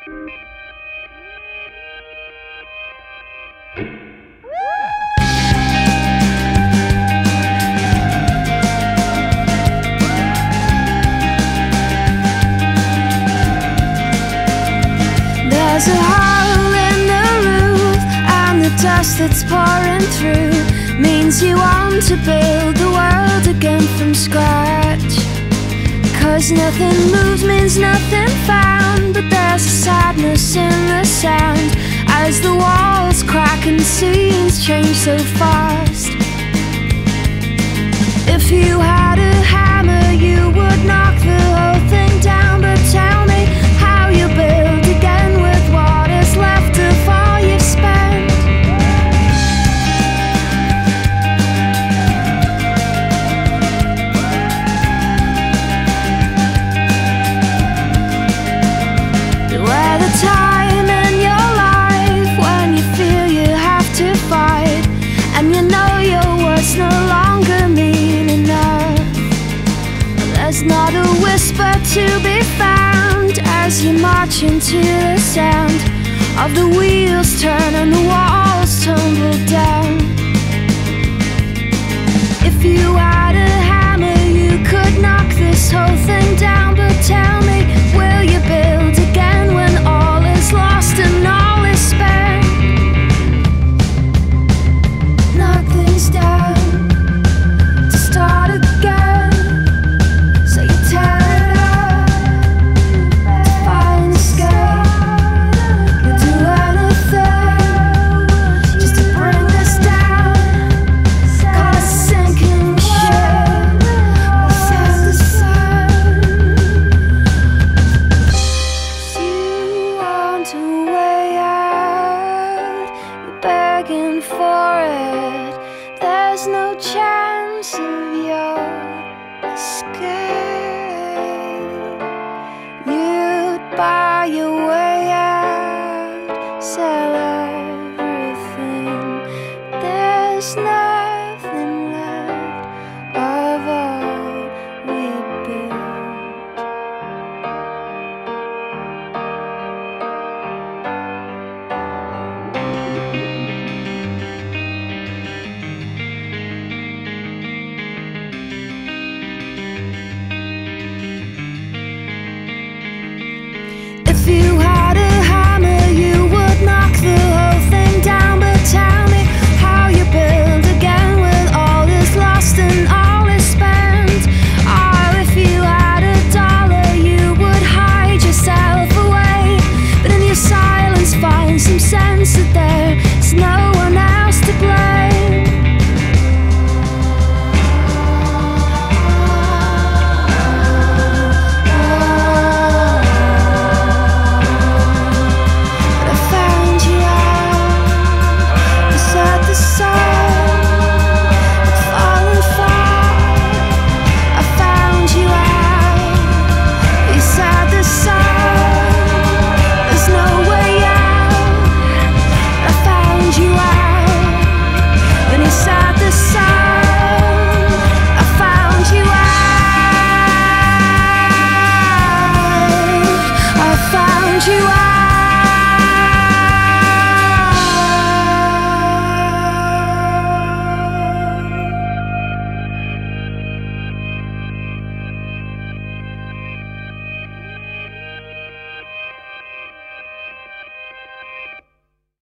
There's a hole in the roof, and the dust that's pouring through means you want to build the world again from scratch. Cause nothing moves means nothing found, but there's a sadness in the sound. As the walls crack as you march into the sound of the wheels turn and the walls tumble down. If you had There's no chance of your escape. You'd buy your way